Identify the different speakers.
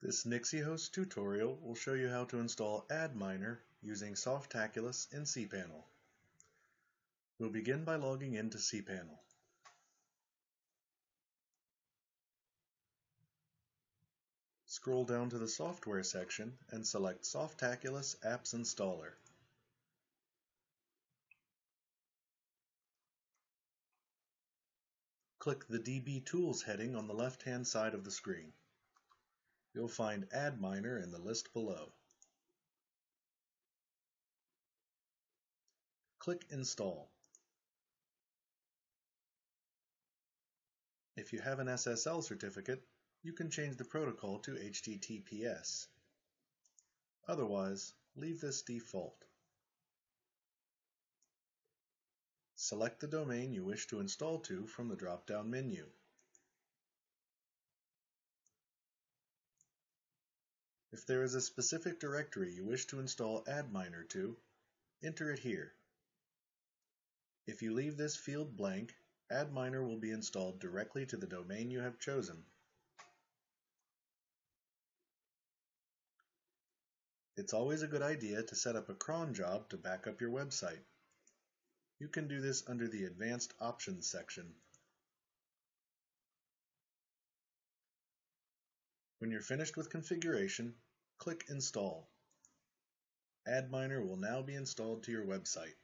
Speaker 1: This NixiHost tutorial will show you how to install Adminer using Softaculous in cPanel. We'll begin by logging into cPanel. Scroll down to the Software section and select Softaculous Apps Installer. Click the DB Tools heading on the left-hand side of the screen. You'll find Adminer in the list below. Click Install. If you have an SSL certificate, you can change the protocol to HTTPS. Otherwise, leave this default. Select the domain you wish to install to from the drop-down menu. If there is a specific directory you wish to install Adminer to, enter it here. If you leave this field blank, Adminer will be installed directly to the domain you have chosen. It's always a good idea to set up a cron job to back up your website. You can do this under the Advanced Options section. When you're finished with configuration, click Install. Adminer will now be installed to your website.